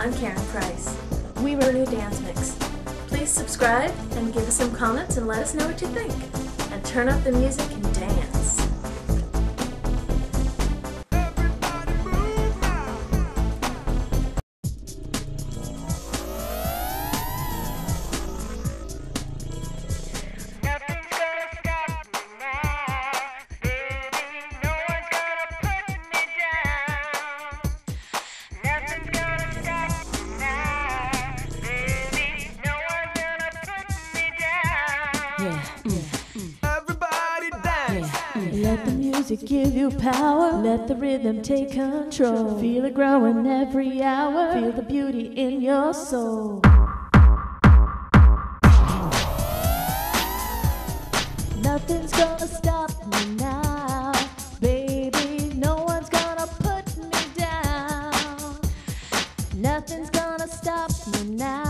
I'm Karen Price. We a new dance mix. Please subscribe and give us some comments and let us know what you think. And turn up the music Yeah. Mm. Everybody dance. Mm. Let the music give you power. Let the rhythm take control. Feel it growing every hour. Feel the beauty in your soul. Nothing's gonna stop me now. Baby, no one's gonna put me down. Nothing's gonna stop me now.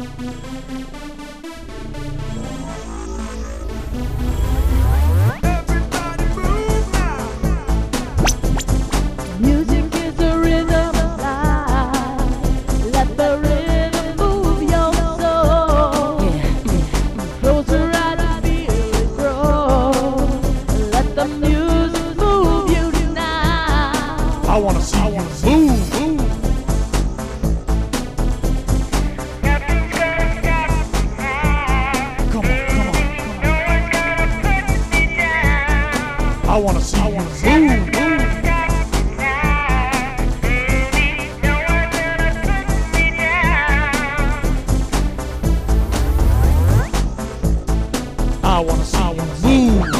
move now Music gets the rhythm now Let the rhythm move your soul. Let the music move you tonight. I wanna see you move, move. I wanna see you move, move. I wanna see you move.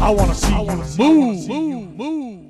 I wanna see you move, move, move.